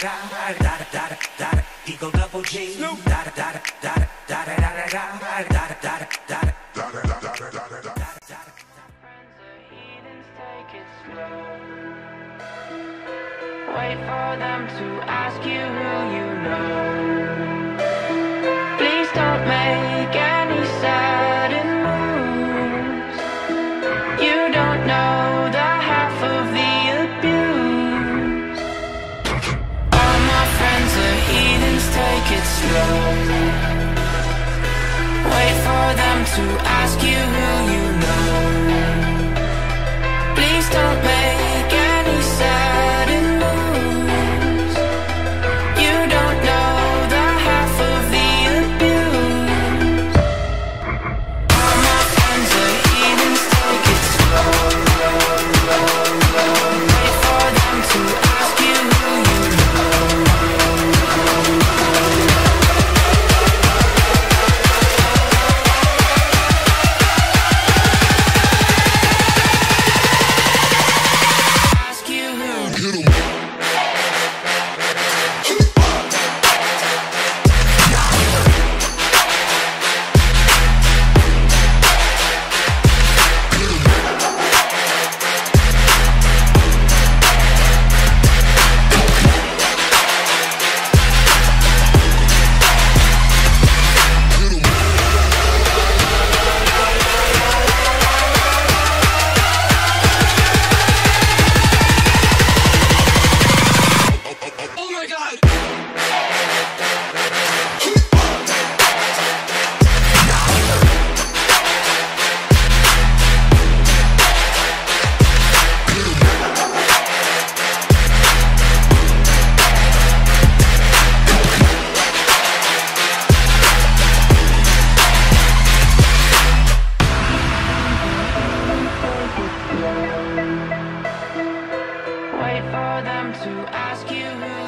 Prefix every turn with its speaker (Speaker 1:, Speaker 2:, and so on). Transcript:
Speaker 1: da da da da Eagle double G. Da da da da da da da da da da da da da da.
Speaker 2: Wait for them to ask you Wait for them to ask you to ask you who